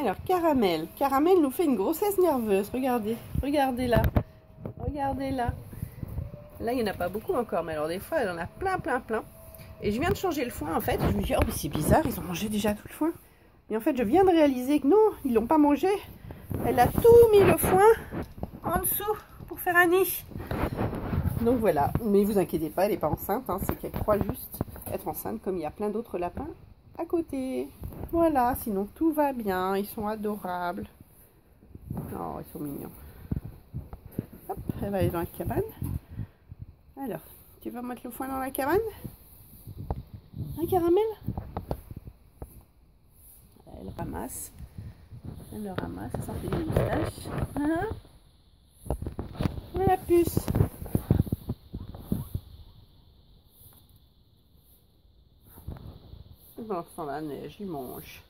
Alors, Caramel. Caramel nous fait une grossesse nerveuse. Regardez, regardez là. Regardez là. Là, il n'y en a pas beaucoup encore, mais alors des fois, elle en a plein, plein, plein. Et je viens de changer le foin, en fait. Je me dis, oh, mais c'est bizarre, ils ont mangé déjà tout le foin. Et en fait, je viens de réaliser que non, ils l'ont pas mangé. Elle a tout mis le foin en dessous pour faire un nid. Donc voilà, mais vous inquiétez pas, elle n'est pas enceinte, hein. c'est qu'elle croit juste être enceinte comme il y a plein d'autres lapins à côté. Voilà, sinon tout va bien, ils sont adorables. Oh, ils sont mignons. Hop, elle va aller dans la cabane. Alors, tu vas mettre le foin dans la cabane? Un caramel? Elle ramasse. Elle le ramasse, ça fait des moustaches. Hein la puce Dans la neige, il mange.